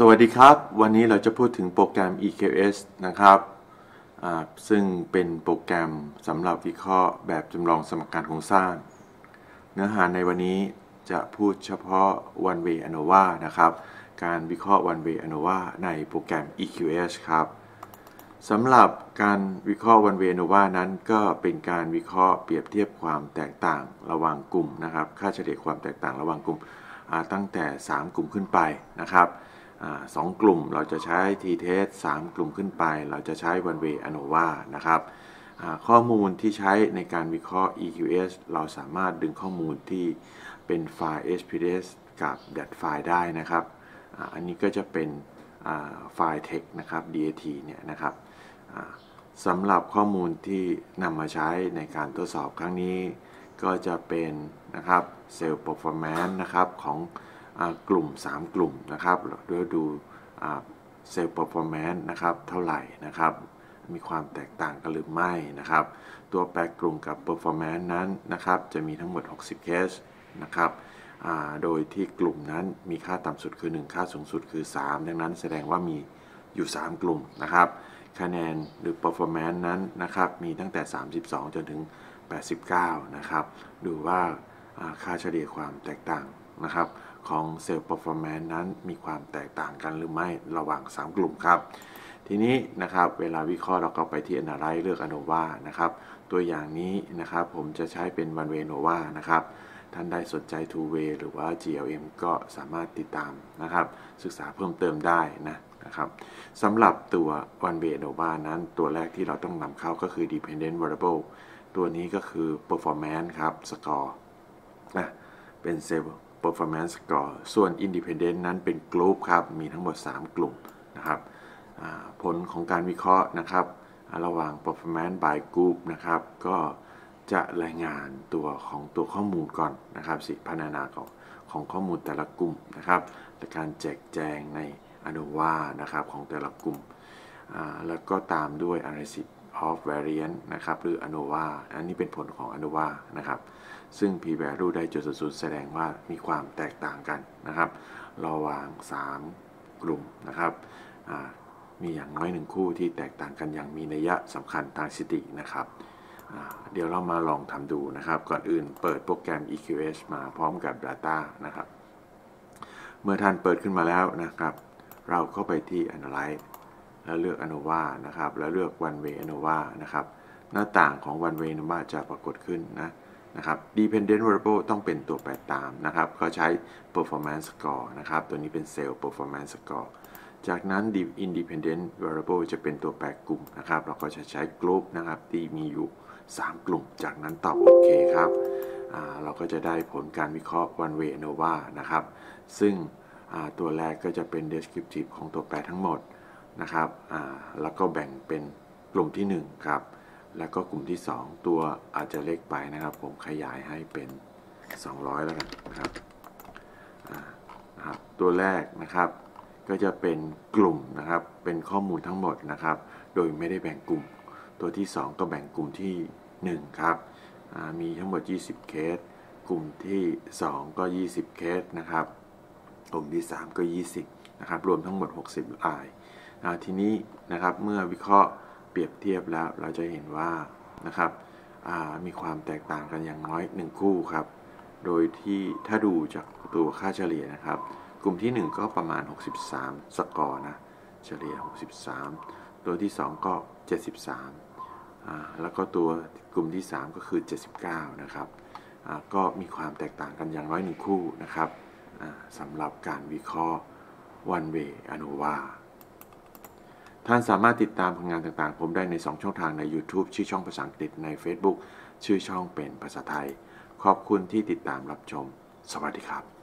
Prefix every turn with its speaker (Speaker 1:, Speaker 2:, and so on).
Speaker 1: สวัสดีครับ วันนี้เราจะพูดถึงโปรแกรม EQS นะครับซึ่งเป็นโปรแกรมสำหรับวิเคราะห์แบบจำลองสมการโครงสร้าง เนื้อหาในวันนี้จะพูดเฉพาะ one way ANOVA นะครับ การวิเคราะห์ one way ANOVA ในโปรแกรม EQS ครับสำหรับการวิเคราะห์ one way ANOVA นั้นก็เป็นการวิเคราะห์เปรียบเทียบความแตกต่างระหว่างกลุ่มนะครับ ค่าเฉลี่ยความแตกต่างระหว่างกลุ่มตั้งแต่ 3 กลุ่มขึ้นไปนะครับ สองกลุ่มเราจะใช้ t-test 3 กลุ่มขึ้นไป เราจะใช้ one way ANOVA นะครับข้อมูลที่ใช้ในการวิเคราะห์ EQS เราสามารถดึงข้อมูลที่เป็นไฟล์ SPSS กับ DAT ไฟล์ได้นะครับ อันนี้ก็จะเป็นไฟล์ text นะครับ DAT เนี่ยนะครับสำหรับข้อมูลที่นำมาใช้ในการทดสอบครั้งนี้ ก็จะเป็นนะครับ Cell Performance นะครับของ กลุ่ม 3 กลุ่มนะครับโดยดูเซลล์ performance นต์นะครับเท่าไหร่นะครับ มีความแตกต่างกันหรือไม่นะครับ ตัวแปรกลุ่มกับ performance นั้นนะครับ จะมีทั้งหมด 60 เคสนะครับโดยที่กลุ่มนั้นมีค่าต่ำสุดคือ 1 ค่าสูงสุดคือ 3 ดังนั้นแสดงว่ามีอยู่ 3 กลุ่มนะครับคะแนนหรือ performance นั้นนะครับมีตั้งแต่ 32 จนถึง 89 นะครับ ดูว่าค่าเฉลี่ยความแตกต่างนะครับ ของเซลล์ performance นั้นมีความแตกต่างกันหรือไม่ระหว่าง 3 กลุ่มครับ ทีนี้นะครับเวลาวิเคราะห์เราก็ไปที่ Analyze เลือก ANOVA นะครับตัวอย่างนี้นะครับผมจะใช้เป็น One Way ANOVA นะครับท่านได้สนใจ Two Way หรือว่า GLM ก็สามารถติดตามนะครับ ศึกษาเพิ่มเติมได้นะนะครับสำหรับตัว One Way ANOVA นั้น ตัวแรกที่เราต้องนำเข้าก็คือ Dependent Variable ตัวนี้ก็คือ Performance ครับ Score นะเป็นเซลล์ performance score ส่วน independent นั้นเป็นกลุ่มครับ มีทั้งหมด 3 กลุ่มนะครับผลของการวิเคราะห์นะครับ ระหว่าง performance by group นะครับ ก็จะรายงานตัวของตัวข้อมูลก่อนนะครับสิพัฒนาของของข้อมูลแต่ละกลุ่มนะครับแต่การแจกแจงในอนุวานะครับของแต่ละกลุ่ม แล้วก็ตามด้วย analysis of variance นะครับ หรือ ANOVA อันนี้เป็นผลของ ANOVA นะครับ ซึ่ง p value ได้จุดสุดแสดงว่ามีความแตกต่างกันนะครับระหว่าง 3 กลุ่มนะครับ มีอย่างน้อยหนึ่งคู่ที่แตกต่างกันอย่างมีนัยสำคัญทางสตินะครับ เดี๋ยวเรามาลองทำดูนะครับ ก่อนอื่นเปิดโปรแกรม EQS มาพร้อมกับ Data นะครับ เมื่อท่านเปิดขึ้นมาแล้วนะครับ เราเข้าไปที่ Analyze แล้วเลือก ANOVA นะครับแล้วเลือก One Way ANOVA นะครับหน้าต่างของ One Way ANOVA จะปรากฏขึ้นนะนะครับ dependent variable ต้องเป็นตัวแปรตามนะครับก็ใช้ performance score นะครับ ตัวนี้เป็น cell performance score จากนั้น independent variable จะเป็นตัวแปรกลุ่มนะครับ เราก็จะใช้ group นะครับที่มีอยู่ 3 กลุ่ม จากนั้นตอบโอเคครับเราก็จะได้ผลการวิเคราะห์ one way ANOVA นะครับ ซึ่งตัวแรกก็จะเป็น descriptive ของตัวแปรทั้งหมด นะครับแล้วก็แบ่งเป็นกลุ่มที่ 1 ครับ แล้วก็กลุ่มที่ 2 ตัวอาจจะเล็กไปนะครับ ผมขยายให้เป็น 200 แล้วกันนะครับนะครับตัวแรกนะครับก็จะเป็นกลุ่มนะครับ เป็นข้อมูลทั้งหมดนะครับ โดยไม่ได้แบ่งกลุ่ม ตัวที่ 2 ก็แบ่งกลุ่มที่ 1 ครับ มีทั้งหมด 20 เคส กลุ่มที่ 2 ก็ 20 เคสนะครับ กลุ่มที่ 3 ก็ 20 นะครับ รวมทั้งหมด 60ลาย ทีนี้นะครับเมื่อวิเคราะห์เปรียบเทียบแล้วเราจะเห็นว่านะครับมีความแตกต่างกันอย่างน้อย 1 คู่ครับ โดยที่ถ้าดูจากตัวค่าเฉลี่ยนะครับ กลุ่มที่ 1 ก็ประมาณ 63 สกอร์นะ เฉลี่ย 63 ตัวที่ 2 ก็ 73 แล้วก็ตัวกลุ่มที่ 3 ก็คือ 79 นะครับก็มีความแตกต่างกันอย่างน้อยหนึ่งคู่นะครับสำหรับการวิเคราะห์ one way ANOVA ท่านสามารถติดตามผลงานต่างๆ ผมได้ใน 2 ช่องทางใน YouTube ชื่อช่องภาษาอังกฤษใน Facebook ชื่อช่องเป็นภาษาไทย ขอบคุณที่ติดตามรับชม สวัสดีครับ